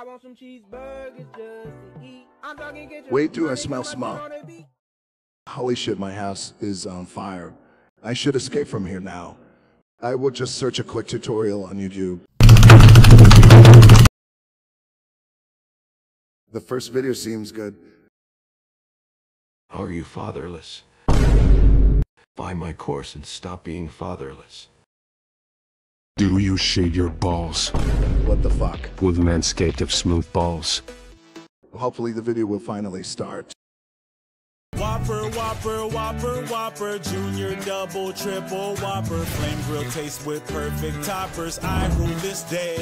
I want some cheeseburgers just to eat. I'm talking get your Wait, do I smell smoke? on the beat. Holy shit, my house is on fire. I should escape from here now. I will just search a quick tutorial on YouTube. The first video seems good. Are you fatherless? Buy my course and stop being fatherless. Do you shave your balls What the fuck? with Manscaped of smooth balls? Hopefully the video will finally start. Whopper, Whopper, Whopper, Whopper, Junior, Double, Triple, Whopper, Flame Grill taste with perfect toppers. I rule this day.